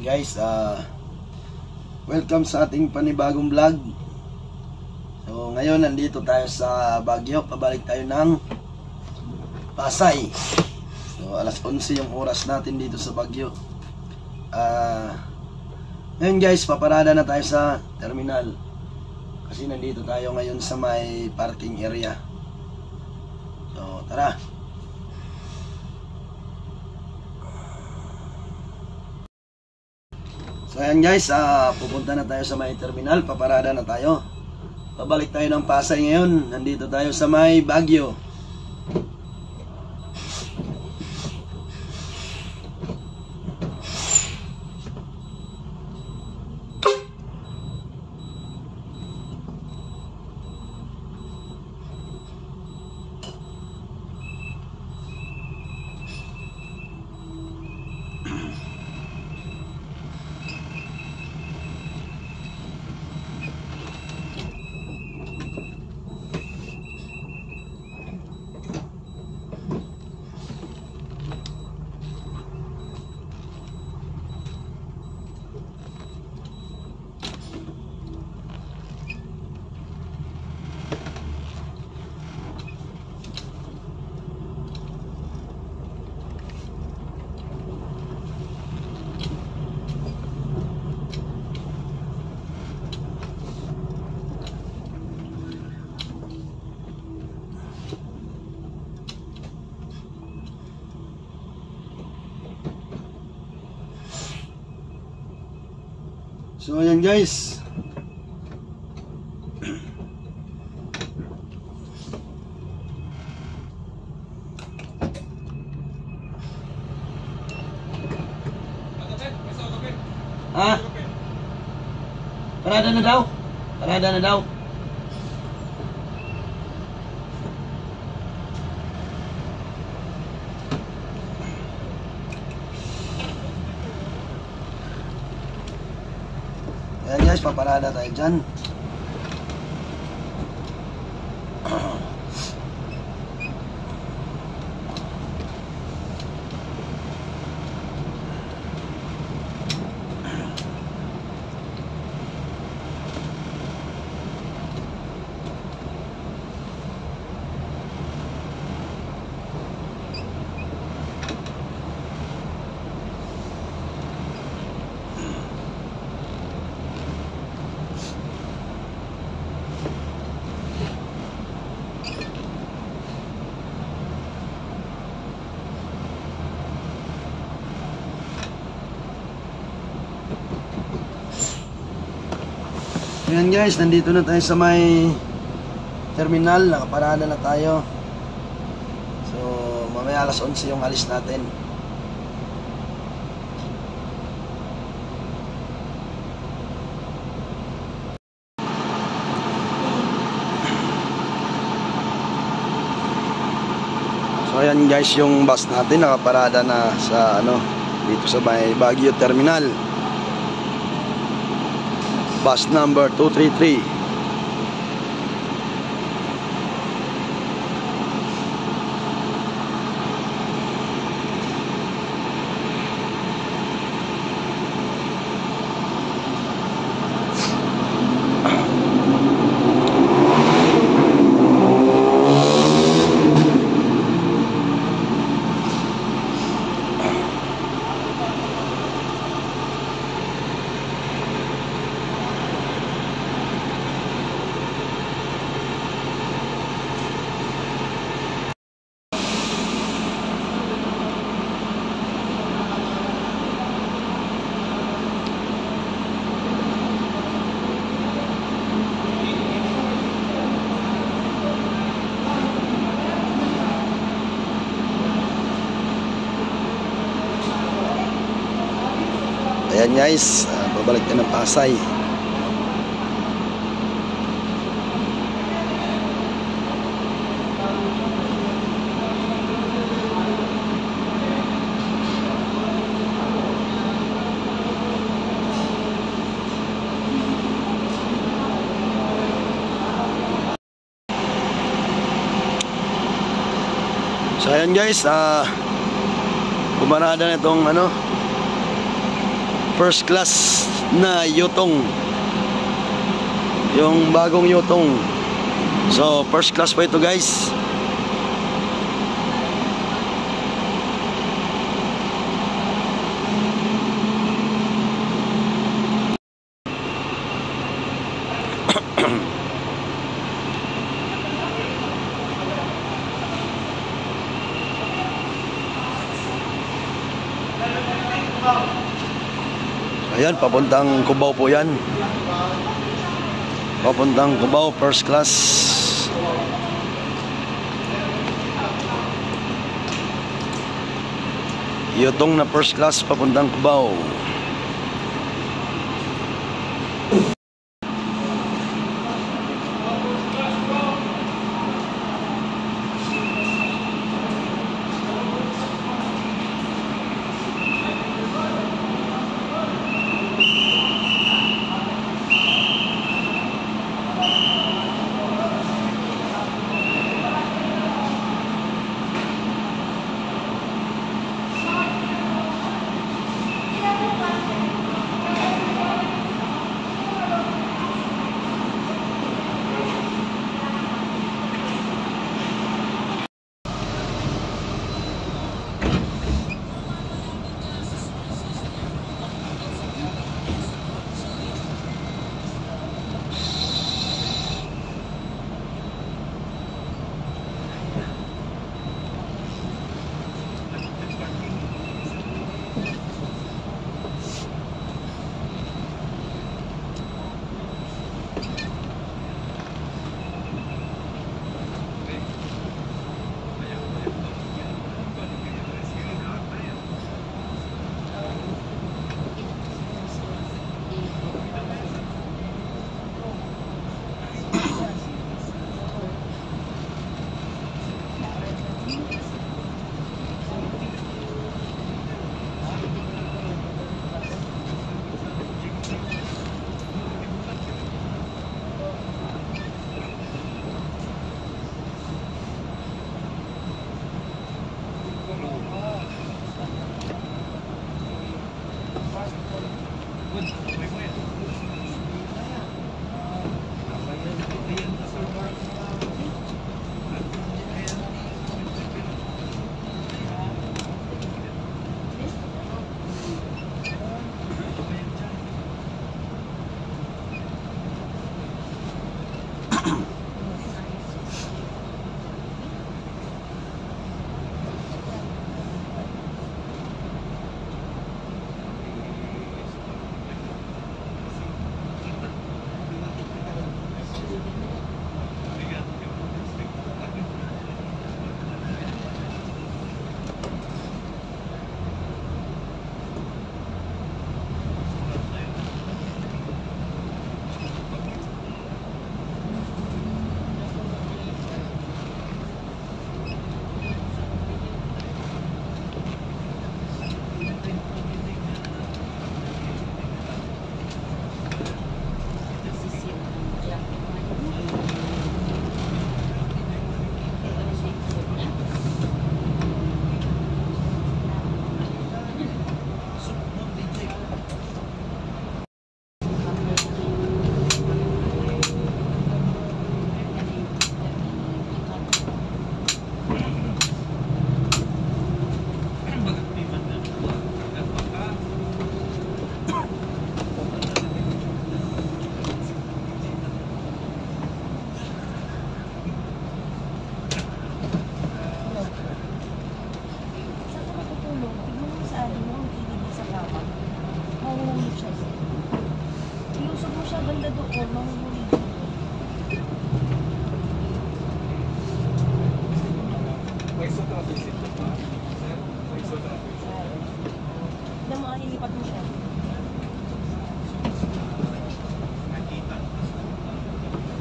guys, ah welcome sa ating panibagong vlog. So ngayon nandito tayo sa Baguio, pabalik tayo ng Pasay. So alas 11 yung oras natin dito sa Baguio. Ah ngayon guys, paparada na tayo sa terminal. Kasi nandito tayo ngayon sa may parking area. So tara. So ayan guys, ah, pupunta na tayo sa may terminal, paparada na tayo. Pabalik tayo ng Pasay ngayon, nandito tayo sa may Baguio. So ayan guys. Ha? Parada na daw? Parada na daw? Ayan guys, paparada tayo dyan. Ayan guys, nandito na tayo sa may terminal, nakaparada na tayo. So, mamaya alas 11 yung alis natin. So ayan guys yung bus natin nakaparada na sa ano dito sa may Baguio Terminal bus number 233 Ayan guys, uh, babalik na ng Pasay. So ayan guys, ah uh, pumarada na itong ano First class na yutong. Yung bagong yutong. So, first class pa ito guys. Ayan, papuntang Cubao po yan. Papuntang Cubao, first class. Yutong na first class, papuntang Cubao.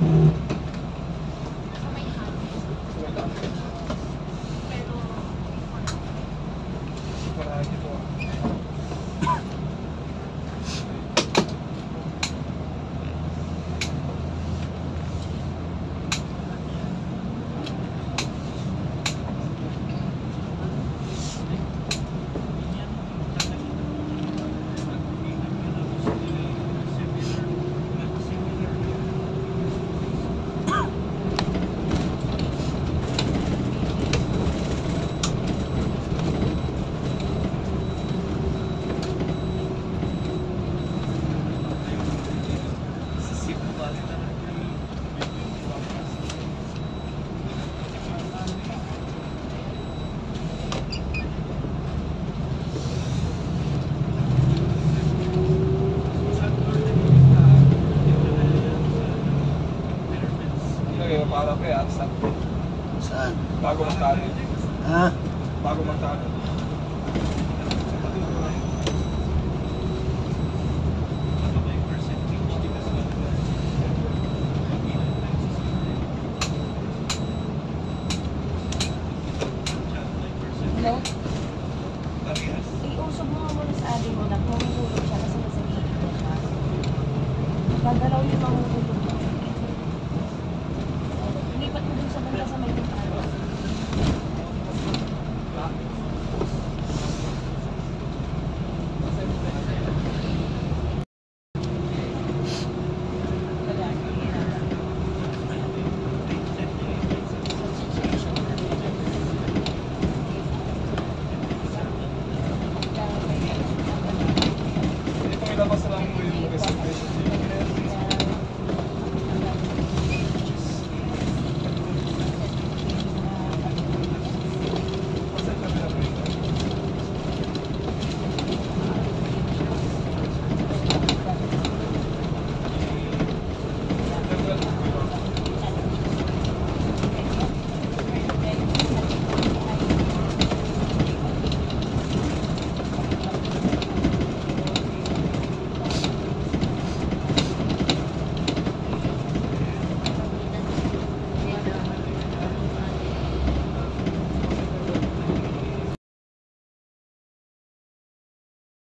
you